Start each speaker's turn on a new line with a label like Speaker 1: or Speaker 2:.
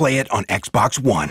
Speaker 1: play it on Xbox One.